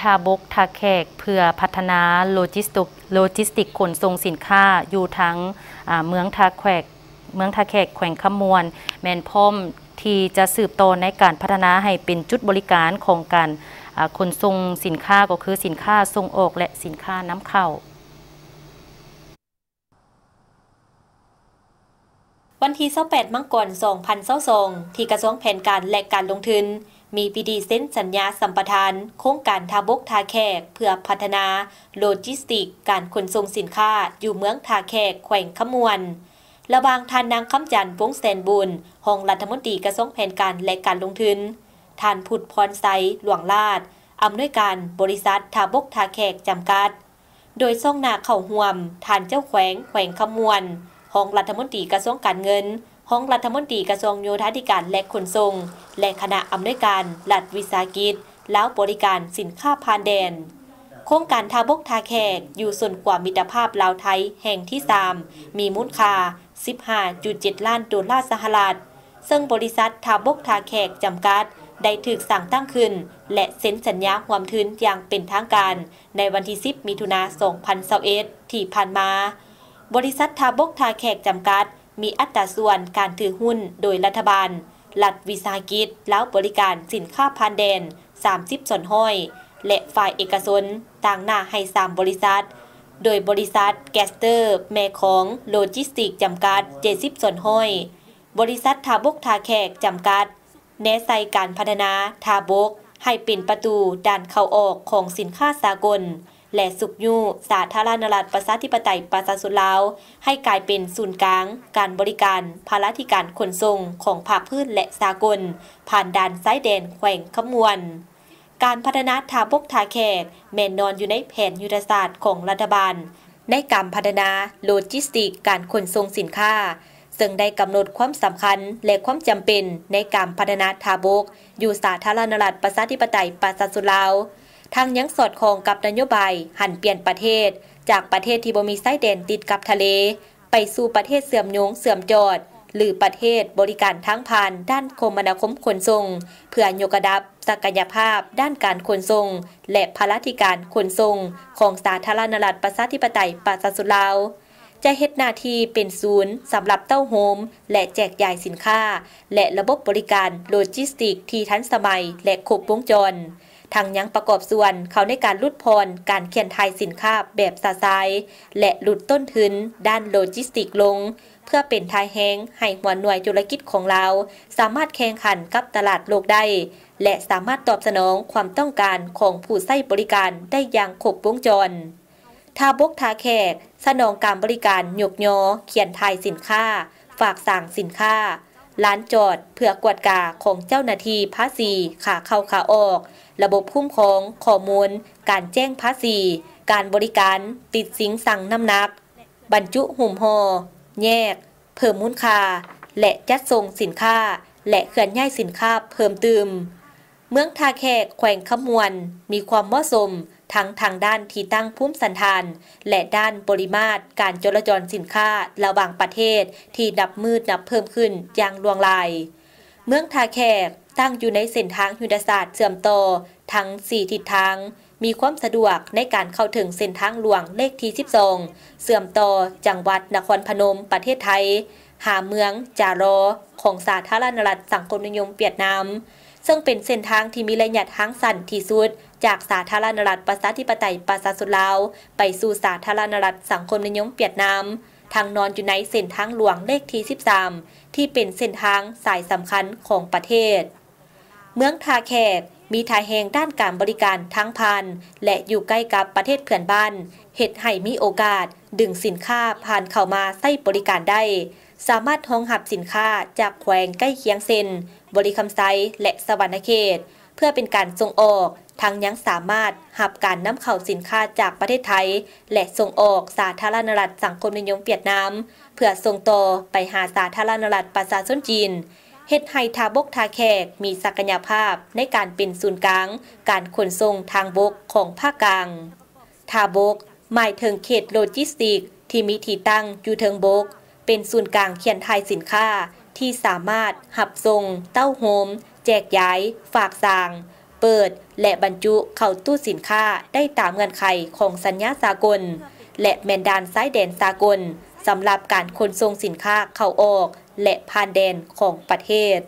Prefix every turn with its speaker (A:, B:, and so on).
A: ทาบกทาแขกเพื่อพัฒนาโลจิสติกโลจิสติกขนส่งสินค้าอยู่ทั้งเมืองทาแขกเมืองทาแขกแขวงขมวน แมนพมที่จะสืบต่อในการพัฒนาให้เป็นจุดบริการของการขนส่งสินค้าก็คือสินค้าส่งออกและสินค้าน้ำเข้า
B: วันที่28มังกร2022ที่กระทรวงแผนการและการลงทุน มีปีดีเซ็นสัญญาสัมปทาน โครงการทาบกทาแขก เพื่อพัฒนา โลจิสติก การขนส่งสินค้า อยู่เมืองทาแขกแขวงขมวนระบางทานนางคำจันทร์วงแสนบุญห้องรัฐมนตรีกระทรวงแผนการและการลงทุนทานพุทธพรไซหลวงลาดอำนวยการบริษัททาบกทาแขกจำกัด โดยซ่องนาเข่าห่วมทานเจ้าแขวงแขวงขมวนห้องรัฐมนตรีกระทรวงการเงิน ห้องรัฐมนตรีกระทรวงโยธาธิการและขนส่ง และคณะอำนวยการรัฐวิสาหกิจ แล้วบริการสินค้าผ่านแดน โครงการทาบกทาแขกอยู่ส่วนกว่ามิตรภาพลาวไทยแห่งที่ 3 มีมูลค่า 15.7 ล้านดอลลาร์สหรัฐ ซึ่งบริษัททาบกทาแขกจำกัดได้ถึกสั่งตั้งขึ้น และเซ็นสัญญาหวามทุนอย่างเป็นทางการ ในวันที่ 10 มิถุนายน2021ที่ผ่านมา บริษัททาบกทาแขกจำกัด มีอัตราส่วนการถือหุ้นโดยรัฐบาล รัฐวิสาหกิจ แล้วบริการสินค้าพันแดน 30 ส่วนห้อย และฝ่ายเอกชนต่างหน้าให้ 3 บริษัท โดยบริษัทแกสเตอร์แม่ของโลจิสติกจำกัด 70 ส่วนห้อย บริษัททาบกทาแขกจำกัดแนใส่การพัฒนาทาบกให้เป็นประตูด่านเข้าออกของสินค้าสากล และสุกยูสาธารณรัฐประชาธิปไตยประชาชนลาว ให้กลายเป็นศูนย์กลาง การบริการภาระธิการขนส่งของภาคพื้นและสากล ผ่านด่านซ้ายแดนแขวงขมวนการพัฒนาทาบกทาแขกแม่นนอนอยู่ในแผนยุทธศาสตร์ของรัฐบาล ในการพัฒนาโลจิสติกการขนส่งสินค้า ซึ่งได้กำหนดความสำคัญและความจำเป็นในการพัฒนาทาบก อยู่สาธารณรัฐประชาธิปไตยประชาชนลาว ทางยังสอดคล้องกับนโยบาย หันเปลี่ยนประเทศ จากประเทศที่บ่มีไส้แดนติดกับทะเล ไปสู่ประเทศเสื่อมโยงเสื่อมจอด หรือประเทศบริการทั้งผ่านด้านคมนาคมขนส่ง เพื่อยกระดับ ศักยภาพ ด้านการขนส่ง และภารธิการขนส่ง ของสาธารณรัฐประชาธิปไตยประชาชนลาวจะเฮ็ดหน้าที่เป็นศูนย์สำหรับเต้าโฮม และแจกจ่ายสินค้า และระบบบริการโลจิสติกที่ทันสมัยและครบวงจร ทั้งยังประกอบส่วนเขาในการลุดพรการเขียนไทยสินค้าแบบสาซายและหลุดต้นทุนด้านโลจิสติกลง เพื่อเป็นทายแห้งให้หัวหน่วยธุรกิจของเรา สามารถแข่งขันกับตลาดโลกได้ และสามารถตอบสนองความต้องการของผู้ใช้บริการได้อย่างครบวงจรทาบกทาแขก สนองการบริการหยกยอเขียนไทยสินค้า ฝากสั่งสินค้า ลานจอด เพื่อกวดกาของเจ้าหน้าที่ภาษีขาเข้าขาออก ระบบคุ้มครองข้อมูล การแจ้งภาษี การบริการ ติดสิงสั่งน้ำหนัก บรรจุหุ่มหอแยก เพิ่มมูลค่าและจัดส่งสินค้า และเคลื่อนย้ายสินค้าเพิ่มเติม เมืองทาแขกแขวงขมวน มีความเหมาะสมทั้งทางด้านที่ตั้งพุ่มสันทาน และด้านปริมาตร การจราจรสินค้าระหว่างประเทศที่ดับมืดนับเพิ่มขึ้นอย่างลวงลาย เมืองทาแขกตั้งอยู่ในเส้นทางยุทธศาสตร์เสื่อมต่อทั้ง 4 ทิศทาง มีความสะดวกในการเข้าถึงเส้นทางหลวงเลขที่ 12 เสื่อมต่อจังหวัดนครพนมประเทศไทย หาเมืองจารอของสาธารณรัฐสังคมนิยมเวียดนาม ซึ่งเป็นเส้นทางที่มีระยะทางสั้นที่สุด จากสาธารณรัฐประชาธิปไตยประชาชนลาว ไปสู่สาธารณรัฐสังคมนิยมเวียดนามทางนอนอยู่ในเส้นทางหลวงเลขที่ 13 ที่เป็นเส้นทางสายสำคัญของประเทศ เมืองทาแขกมีทายแหงด้านการบริการทั้งพัน และอยู่ใกล้กับประเทศเพื่อนบ้านเหตุให้มีโอกาสดึงสินค้าผ่านเข้ามาใช้บริการได้ สามารถท้องหับสินค้าจากแขวงใกล้เคียงเซน บริคำไซ และสวรรณเขต เพื่อเป็นการส่งออกทั้งยังสามารถหับการนำเข้าสินค้าจากประเทศไทย และส่งออกสาธารณรัฐสังคมนิยมเวียดนามเพื่อส่งต่อไปหาสาธารณรัฐประชาชนจีนเฮ็ดให้ทาบกทาแขกมีศักยภาพในการเป็นศูนย์กลาง การขนส่งทางบกของภาคกลาง ทาบกหมายถึงเขตโลจิสติก ที่มีที่ตั้งอยู่เทิงบก เป็นศูนย์กลางเขียนไทยสินค้า ที่สามารถหับทรง เต้าโฮม แจกย้าย ฝากสางเปิด และบรรจุเข้าตู้สินค้าได้ตามเงื่อนไขของสัญญาสากล และแมนดานซ้ายแดนสากลสำหรับการขนส่งสินค้าเข้าออก และผ่านแดนของประเทศ